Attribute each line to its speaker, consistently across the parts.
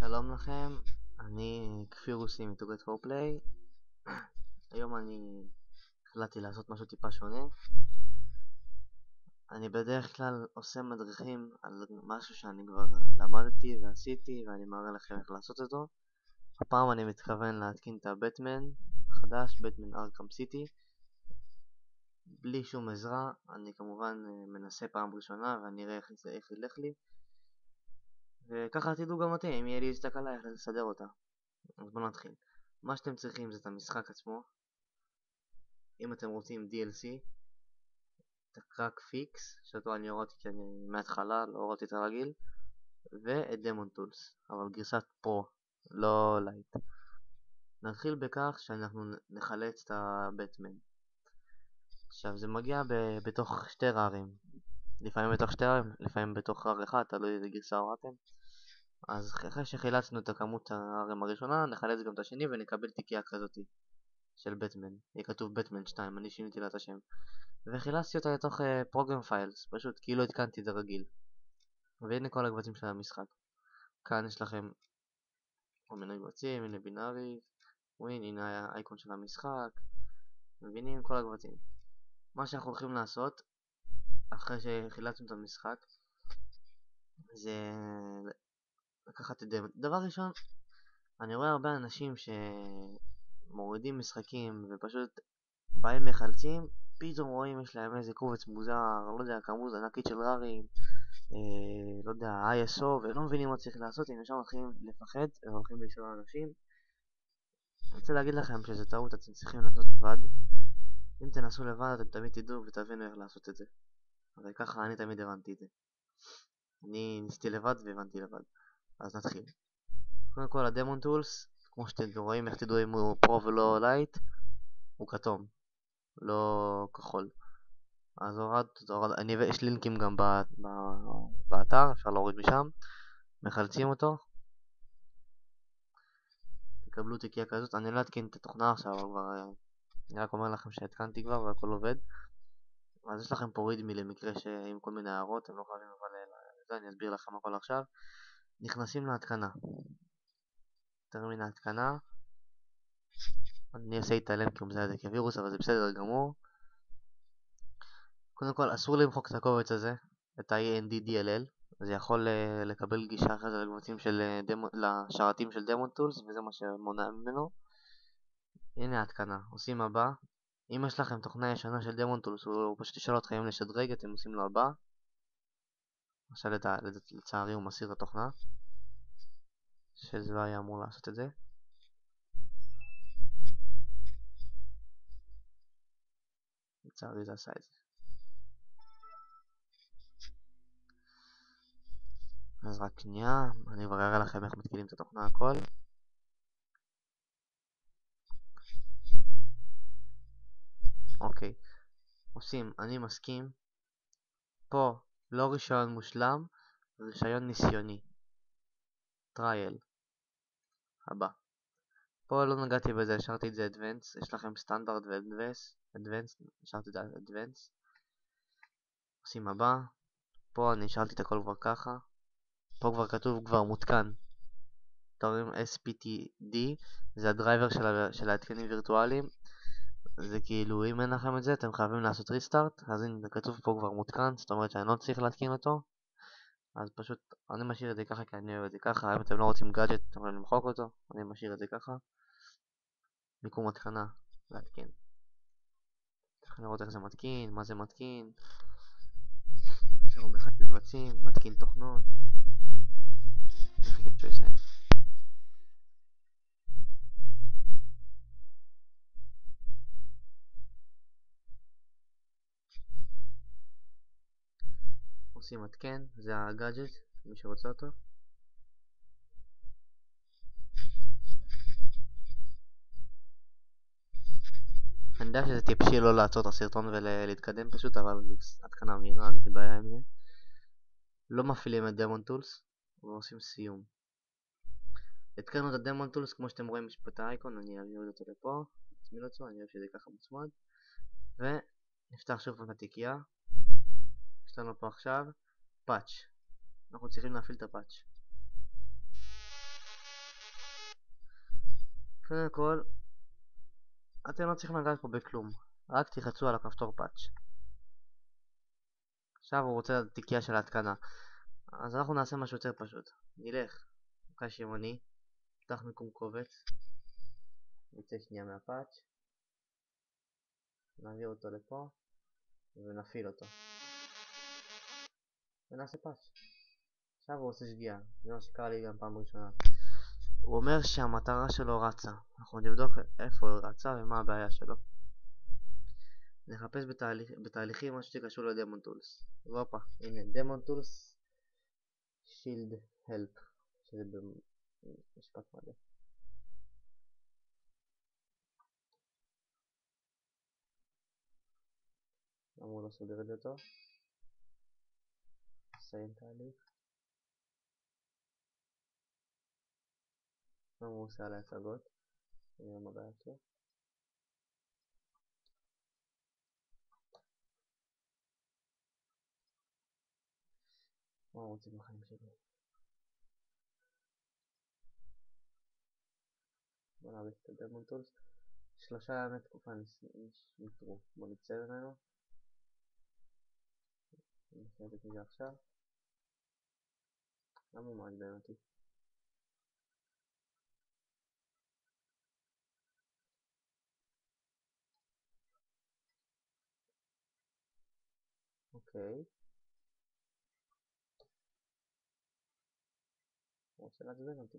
Speaker 1: שלום לכם, אני כפירוסי מטוגט פורפליי. היום אני החלטתי לעשות משהו טיפה שונה. אני בדרך כלל עושה מדריכים על משהו שאני כבר למדתי ועשיתי ואני מראה לכם איך לעשות אותו. הפעם אני מתכוון להתקין את הבטמן החדש, בטמן ארקם סיטי. בלי שום עזרה, אני כמובן מנסה פעם ראשונה ואני אראה איך ילך לי וככה תדעו גם אותי, אם יהיה לי איזו תקלה איך לסדר אותה. אז בואו נתחיל. מה שאתם צריכים זה את המשחק עצמו. אם אתם רוצים DLC את ה crack fix שאותו אני הורדתי כי אני מההתחלה לא הורדתי את הרגיל ואת Daemon Tools אבל גרסת Pro לא Lite נתחיל בכך שאנחנו נחלץ את הבטמן עכשיו זה מגיע בתוך שתי ררים לפעמים בתוך שתי ררים, לפעמים בתוך רר אחד, תלוי איזה גרסה הורדתם אז אחרי שחילצנו את הכמות הרם הראשונה, נחלץ גם את השני ונקבל תיקייה כזאתי של בטמן, יהיה כתוב בטמן 2, אני שיניתי לה את השם. וחילצתי אותה לתוך פרוגרם uh, פיילס, פשוט כאילו התקנתי את זה רגיל. והנה כל הקבצים של המשחק. כאן יש לכם כל מיני קבצים, הנה בינארי, ווין, הנה האייקון של המשחק. מבינים? כל הקבצים. מה שאנחנו הולכים לעשות אחרי שחילצנו את המשחק זה לקחת את דמו. דבר ראשון, אני רואה הרבה אנשים שמורידים משחקים ופשוט באים מחלצים, פתאום רואים יש להם איזה קובץ מוזר, לא יודע, כמות ענקית של רארים, אה, לא יודע, ISO, ולא מבינים מה צריך לעשות, הם ישר מתחילים לפחד, הם הולכים לשאול אנשים. אני רוצה להגיד לכם שזה טעות, אתם צריכים לעשות לבד. אם תנסו לבד אתם תמיד תדעו ותבינו איך לעשות את זה. אבל ככה אני תמיד הבנתי את זה. אני ניסיתי לבד והבנתי לבד. אז נתחיל. קודם כל ה Daemon Tools, כמו שאתם רואים, איך תדעו אם הוא Pro ולא Lite, הוא כתום, לא כחול. אז הורד, הורד, אני, יש לינקים גם ב, ב, באתר, אפשר להוריד משם, מחלצים אותו. תקבלו תיקייה כזאת, אני לא אתקין את התוכנה עכשיו, אבל כבר, אני רק אומר לכם שהתקנתי כבר והכל עובד. אז יש לכם פה רידמי למקרה שעם כל מיני הערות, אתם לא חייבים אבל לזה, אני אסביר לכם הכל עכשיו. נכנסים להתקנה. טרמין ההתקנה. אני אעשה להתעלם כי הוא מזהה את זה כווירוס, אבל זה בסדר גמור. קודם כל, אסור למחוק את הקובץ הזה, את ה-ENDDLL. זה יכול uh, לקבל גישה אחרי זה לקבצים של uh, דמו, לשרתים של דמון טולס, וזה מה שמונע ממנו. הנה ההתקנה. עושים הבא. אם יש לכם תוכנה ישנה של דמון טולס, הוא פשוט ישאל אתכם אם לשדרג, אתם עושים לו הבא. עכשיו לצערי הוא מסיר את התוכנה שזה לא היה אמור לעשות את זה. לצערי זה עשה את זה. אז רק שנייה, אני אראה לכם איך מתקינים את התוכנה הכל. אוקיי, עושים, אני מסכים. פה לא רישיון מושלם, רישיון ניסיוני. Trial. הבא. פה לא נגעתי בזה, השארתי את זה Advanced, יש לכם סטנדרט ו-Advanced, השארתי את זה Advanced. עושים הבא. פה אני השארתי את הכל כבר ככה. פה כבר כתוב כבר מותקן. תורים SPTD, זה הדרייבר של ההתקנים וירטואליים. זה כאילו אם אין לכם את זה אתם חייבים לעשות ריסטארט אז הנה זה כתוב פה כבר מותקן זאת אומרת שאני לא צריך להתקין אותו. אז פשוט אני משאיר את זה ככה כי אני אוהב את זה ככה אם אתם לא רוצים גאדג'ט אתם יכולים למחוק אותו אני משאיר את זה ככה. מיקום התקנה להתקין. צריך לראות איך זה מתקין, מה זה מתקין. אפשר מחלק קבצים, מתקין תוכנות עושים התקן, זה הגאדג'ט, מי שרוצה אותו. אני יודע שזה טיפשי לא לעצור את הסרטון ולהתקדם פשוט, אבל זו התקנה מהירה, אין לי בעיה עם זה. לא מפעילים את Daemon Tools, ועושים סיום. התקנו את ה Daemon Tools, כמו שאתם רואים יש פה את האייקון, אני אביא אותו לפה, נצמיד אותו, אני אוהב שזה ככה מוצמד. ונפתח שוב את התיקייה. יש לנו פה עכשיו פאץ' אנחנו צריכים להפעיל את הפאץ' קודם כל, אתם לא צריכים לגעת פה בכלום, רק תלחצו על הכפתור פאץ'. עכשיו הוא רוצה תיקייה של ההתקנה. אז אנחנו נעשה משהו יותר פשוט. נלך, קש ימני, נפתח מיקום קובץ, נצא שנייה מה patch, נעביר אותו לפה, ונפעיל אותו. ונעשה patch. עכשיו הוא עושה שגיאה, זה מה שקרה לי גם פעם ראשונה. הוא אומר שהמטרה שלו רצה. אנחנו נבדוק איפה היא רצה ומה הבעיה שלו. נחפש בתהליך, בתהליכים משהו שקשור ל Daemon Tools. והופה, הנה Daemon Tools שילד הלפ, שזה במשפט מלא. הוא לא סוגר את זה טוב? נסיים תהליך. מה הוא עושה על ההצגות? נראה מה הבעיה שלו. מה הוא רוצה בחיים שלי? בוא נאבד את הדמון טולס. שלושה ימי תקופה נותרו. בוא נצא ממנו. נעשה את זה עכשיו. למה הוא מעצבן אותי? אוקיי. הוא רוצה לעצבן אותי.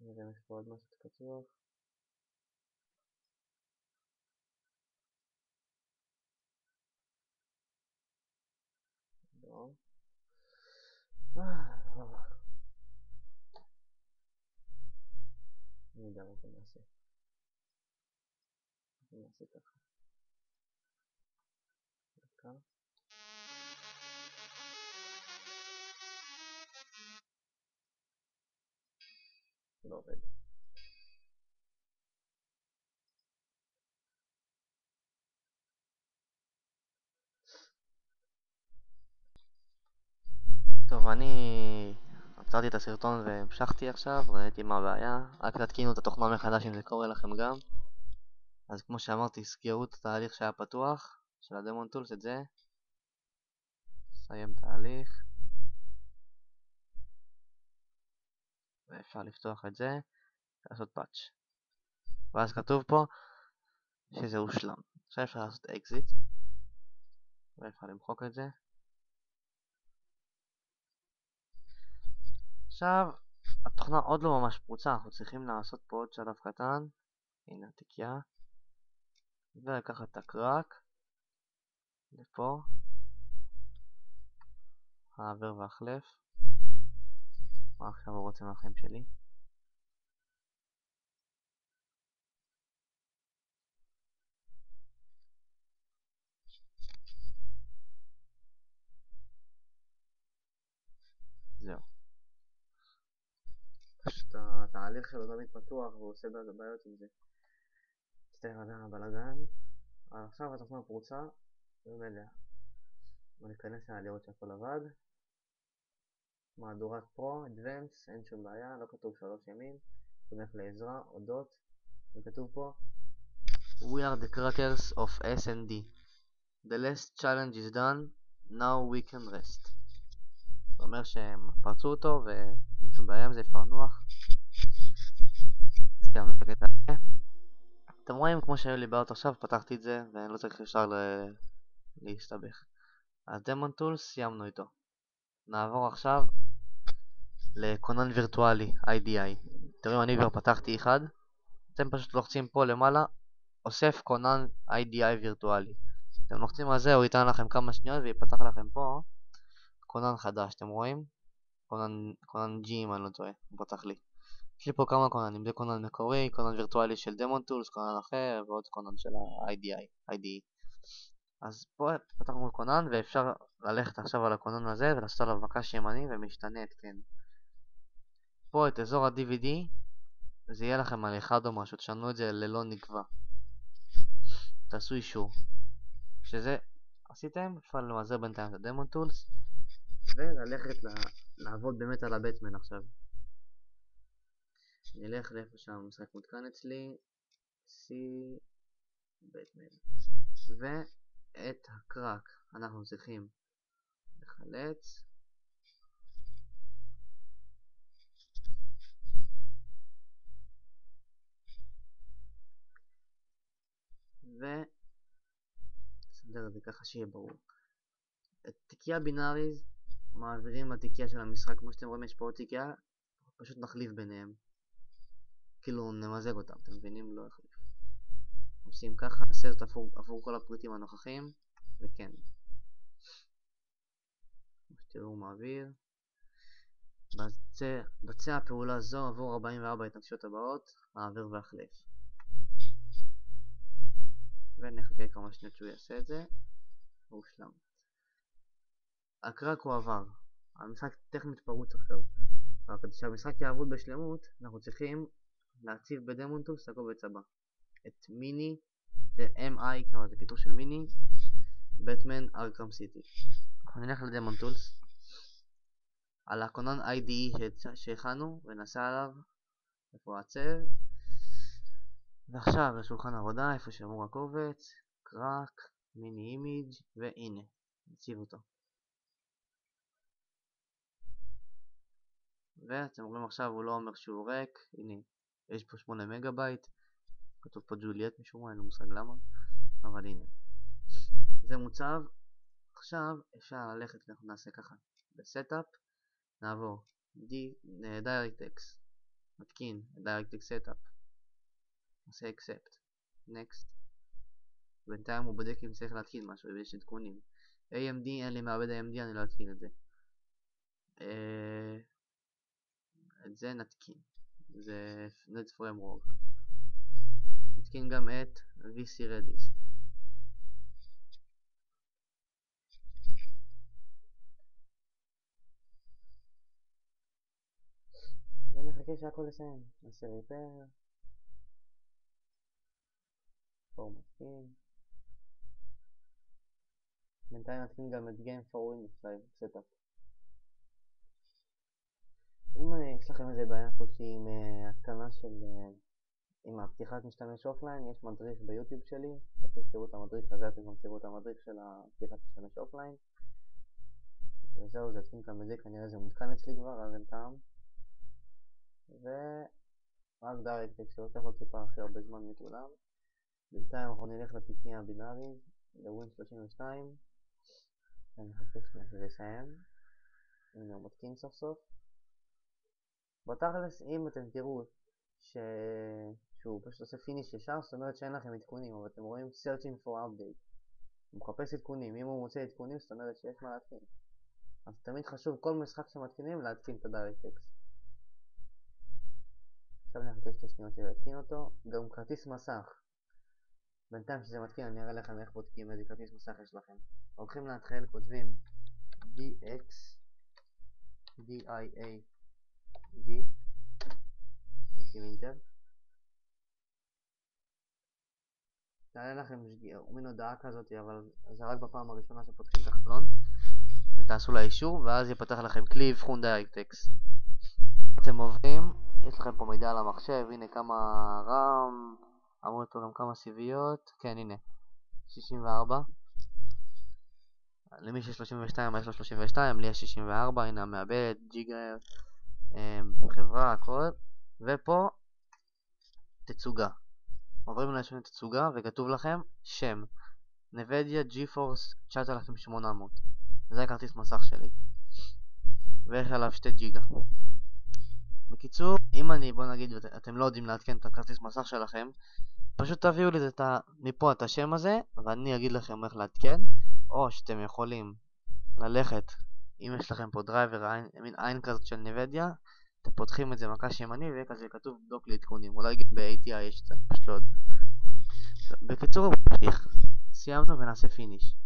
Speaker 1: נראה אם יש פה עוד משהו פתוח. לא. אני יודע מה נעשה. נעשה ככה. כאן. טוב, אני עצרתי את הסרטון והמשכתי עכשיו, ראיתי מה הבעיה. רק תתקינו את התוכנה מחדש אם זה קורה לכם גם. אז כמו שאמרתי, סגרו את התהליך שהיה פתוח. של ה Daemon Tools את זה נסיים תהליך ואפשר לפתוח את זה ולעשות patch ואז כתוב פה שזה הושלם עכשיו אפשר לעשות אקזיט ואפשר למחוק את זה עכשיו התוכנה עוד לא ממש פרוצה אנחנו צריכים לעשות פה עוד שלב קטן הנה התיקייה ולקחת את הקרק לפה, העבר והחלף. מה עכשיו הוא רוצה מהחיים שלי? זהו. פשוט התהליך שלו תמיד פתוח והוא עושה בעיות עם זה. מצטער על הבלאגן. עכשיו התוכנה פרוצה ומלאה. בוא ניכנס אליה לראות שהכל עבד. מהדורת פרו, אדוונס, אין שום בעיה, לא כתוב שלוש ימים. תומך לעזרה, אודות, וכתוב פה We are the crackers of S&D. The last challenge is done, now we can rest. זה אומר שהם פרצו אותו ואין שום בעיה עם זה, אפשר לנוח. סיימנו את הקטע הזה. אתם רואים כמו שהיו לי בעיות עכשיו, פתחתי את זה ואני לא צריך ישר להסתבך. אז דמון טולס סיימנו איתו. נעבור עכשיו לכונן וירטואלי, IDI. תראו, אני כבר פתחתי אחד. אתם פשוט לוחצים פה למעלה, אוסף כונן IDI וירטואלי. אתם לוחצים על זה, הוא ייתן לכם כמה שניות ויפתח לכם פה כונן חדש, אתם רואים? כונן, כונן G אם אני לא טועה, הוא פתח לי. יש לי פה כמה כוננים, זה כונן מקורי, כונן וירטואלי של דמון טולס, כונן אחר ועוד כונן של ה-IDI, IDE. אז פה פתחנו כונן ואפשר ללכת עכשיו על הכונן הזה ולעשות עליו מקש ימני ומשתנה התקן. פה את אזור ה-DVD זה יהיה לכם על אחד או משהו, תשנו את זה ללא נקבע. תעשו אישור. שזה עשיתם, אפשר למזר בינתיים את הדמון טולס וללכת לעבוד באמת על הבטמן עכשיו. נלך לאיפה שהמשחק מותקן אצלי, C, בטמן. ואת הקראק אנחנו צריכים לחלץ. ונסדר את זה ככה שיהיה ברור. את תיקייה בינאריז מעבירים לתיקייה של המשחק, כמו שאתם רואים יש פה עוד תיקייה, פשוט נחליף ביניהם. כאילו נמזג אותם, אתם מבינים? לא יחליף. עושים ככה, נעשה זאת עבור, עבור כל הפריטים הנוכחים, וכן. הוא מעביר. בצע הפעולה זו עבור 44 התנגשויות הבאות, מעביר והחליף. ונחכה כמה שניות שהוא יעשה את זה, הוא הושלם. הקרק הוא עבר, המשחק טכנית פרוץ עכשיו. אבל כדי שהמשחק יעבוד בשלמות, אנחנו צריכים להציב את הקובץ הבא. את מיני, זה MI, כלומר זה קיטור של מיני, בטמן ארקרם סיטי. אנחנו נלך לדמון טולס, על הכונן IDE שהכנו, ונעשה עליו, איפה הצב, ועכשיו לשולחן עבודה, איפה שאמור הקובץ, crack, mini image, והנה, נציב אותו. ואתם רואים עכשיו הוא לא אומר שהוא ריק, הנה, יש פה 8 מגה בייט, כתוב פה ג'וליאט משום מה, אין לי מושג למה, אבל הנה. זה מוצב, עכשיו אפשר ללכת, אנחנו נעשה ככה, ב setup, נעבור, DirectX, מתקין, DirectX Setup, נעשה accept, next, בינתיים הוא בודק אם צריך להתקין משהו, אם יש עדכונים. AMD, אין לי מעבד AMD, אני לא אתקין את זה. Uh, את זה נתקין, זה net framework. נתקין גם את VC Redist. ונחכה שהכל יסיים, נעשה repair, פורמטים, בינתיים נתקין גם את Game for Windows Live Setup. אם אה, יש לכם איזה בעיה כלשהי עם אה, התקנה של... אה, עם הפתיחת משתמש offline, יש מדריך ביוטיוב שלי, איפה שתראו את המדריך הזה אתם גם תראו את המדריך של הפתיחת משתמש offline. וזהו, זה יתקין את המזיק, כנראה זה מותקן אצלי כבר, אז אין טעם. ורק DirectX שלוקח עוד טיפה הכי הרבה זמן מכולם. בינתיים אנחנו נלך לתיקים הבינאריים, ל Win 32. אני שנייה שזה יסיים. הנה הוא מתקין סוף סוף. בתכלס אם אתם תראו ש... שהוא פשוט עושה finish ישר, זאת אומרת שאין לכם עדכונים, אבל אתם רואים searching for update. הוא מחפש עדכונים, אם הוא מוצא עדכונים זאת אומרת שיש מה להתקין. אז תמיד חשוב כל משחק שמתקינים להתקין את ה-DirectX. עכשיו אני אחכה שתי שניות להתקין אותו, גם כרטיס מסך. בינתיים שזה מתקין אני אראה לכם איך בודקים איזה כרטיס מסך יש לכם. הולכים להתחיל, כותבים DX DIA G עושים אינטר תעלה לכם מין הודעה כזאת אבל זה רק בפעם הראשונה שפותחים את החלון ותעשו לה אישור ואז יפתח לכם כלי אבחון דייקטקס אתם עוברים, יש לכם פה מידע על המחשב, הנה כמה רם אמרו פה גם כמה סיביות, כן הנה 64 למי שיש 32 יש לו 32, לי יש 64, הנה המעבד, ג'יגה חברה, הכל, ופה תצוגה. עוברים לשם תצוגה וכתוב לכם שם. נבדיה GeForce 9800 זה הכרטיס מסך שלי. ויש עליו 2 ג'יגה. בקיצור, אם אני, בוא נגיד, אתם לא יודעים לעדכן את הכרטיס מסך שלכם פשוט תביאו לי את ה, מפה את השם הזה ואני אגיד לכם איך לעדכן או שאתם יכולים ללכת אם יש לכם פה driver, מין עין כזאת של NVIDIA, אתם פותחים את זה מקש ימני ויהיה כזה כתוב בדוק לעדכונים, אולי גם ב-ATI יש קצת, פשוט לא יודע. בקיצור. סיימנו ונעשה finish.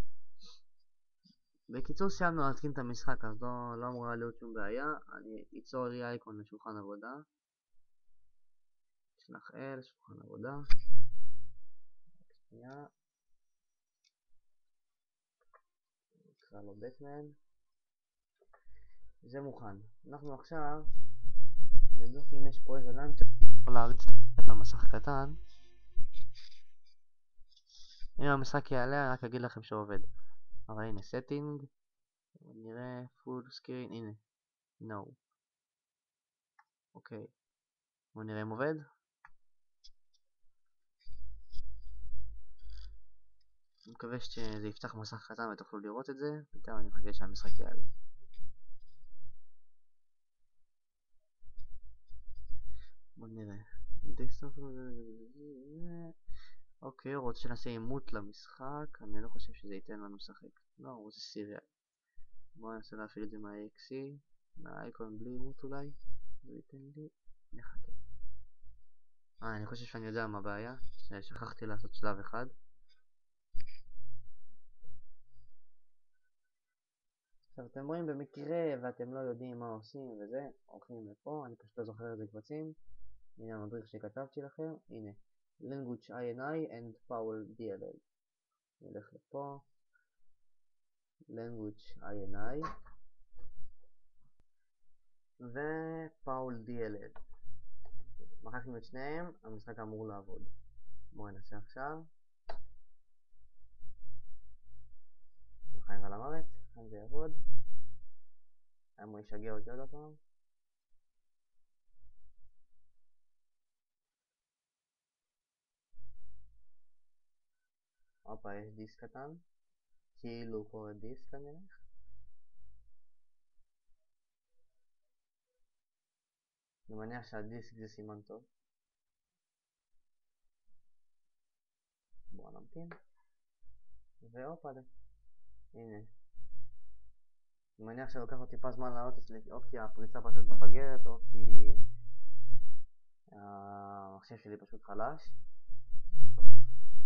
Speaker 1: בקיצור סיימנו להתקין את המשחק אז לא, לא אמורה להיות שום בעיה, אני אצור לי אייקון לשולחן עבודה. שלח אל, שולחן עבודה. שנייה. נקרא לו בטמן. זה מוכן. אנחנו עכשיו לבדוק אם יש פה איזה לאנצ'ר להריץ את המשחק על מסך קטן. אם המשחק יעלה רק אגיד לכם שהוא עובד אבל הנה setting. נראה full screen הנה. No. אוקיי. בואו נראה אם עובד. אני מקווה שזה יפתח מסך קטן ותוכלו לראות את זה. בינתיים אני מחכה שהמשחק יעלה בוא נראה. אוקיי, הוא רוצה שנעשה עימות למשחק, אני לא חושב שזה ייתן לנו לשחק. לא, הוא רוצה סיריאל. בואו ננסה להפעיל את זה מה-AXE, מהאייקון בלי עימות אולי. זה ייתן לי, נחכה. אה, אני חושב שאני יודע מה הבעיה, שכחתי לעשות שלב אחד. עכשיו אתם רואים במקרה ואתם לא יודעים מה עושים וזה, הולכים לפה, אני פשוט לא זוכר איזה קבצים. הנה המדריך שכתבתי לכם, הנה language INI and Paul DLL נלך לפה language INI ופאול DLL מחקנו את שניהם, המשחק אמור לעבוד. בואו ננסה עכשיו. חיים על המוות, כאן זה יעבוד. היום הוא ישגע אותי עוד הפעם הופה, יש דיסק קטן. כאילו קורא דיסק כנראה. אני מניח שהדיסק זה סימן טוב. בואו נמתין. והופה, הנה. אני מניח שלוקח לו טיפה זמן לעלות אצלי, או כי הפריצה פשוט מפגרת, או כי המחשב שלי פשוט חלש.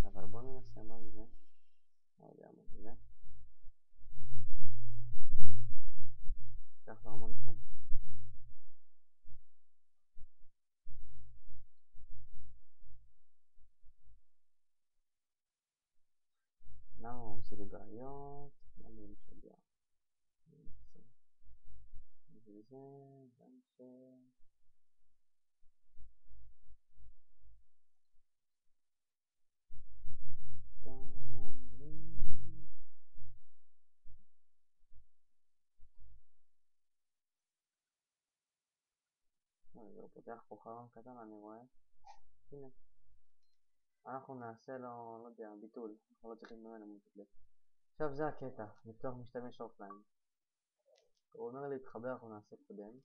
Speaker 1: אבל בוא ננסה מה זה. לא יודע מה זה. לקח לו המון זמן. למה הוא עושה לי בעיות? למה הוא משגע? זה זה, גם ש... הוא פותח פה חלון קטן אני רואה הנה אנחנו נעשה לו, לא יודע, ביטול אנחנו לא צריכים ממנו מוטבע עכשיו זה הקטע, לפתוח משתמש offline הוא אומר לי להתחבר, אנחנו נעשה קודם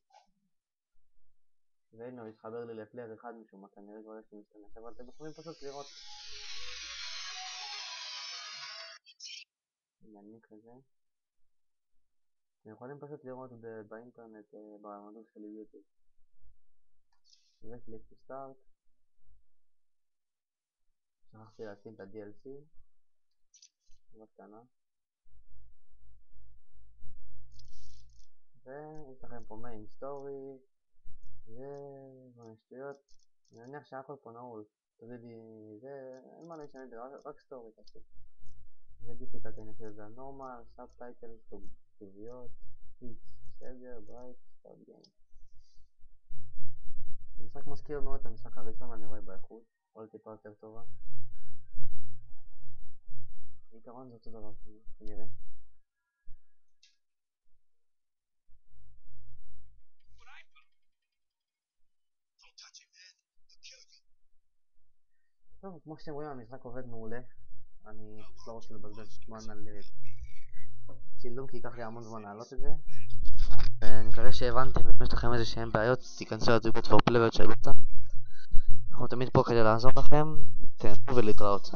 Speaker 1: והנה הוא התחבר לי ל player אחד משום מה, כנראה כבר יש לי משתמש אבל אתם יכולים פשוט לראות אני כזה אתם יכולים פשוט לראות באינטרנט, במדריך של יוטיוב to start שכחתי לשים את ה-DLC בקטנה ויש לכם פה main story. וכל שטויות אני מניח שהכל פה נעול תגידי זה אין מה להשתנה את זה רק סטורי תעשו זה דיפיקט אני חושב שזה הנורמל סאב טייטל כתוביות פיץ בסדר ברייט סטארט גיים מזכיר מאוד את המשחק הראשון אני רואה באיכות, עוד טיפה יותר טובה. בעיקרון זה אותו דבר כנראה. טוב, כמו שאתם רואים המשחק עובד מעולה. אני לא רוצה לבזבז זמן על אה, צילום כי ייקח לי המון זמן להעלות את זה. ואני מקווה שהבנתם, אם יש לכם איזה שהם בעיות, תיכנסו לתגובות פור פלייבר ותשאלו אותם. אנחנו תמיד פה כדי לעזור לכם, תהנו ולהתראות.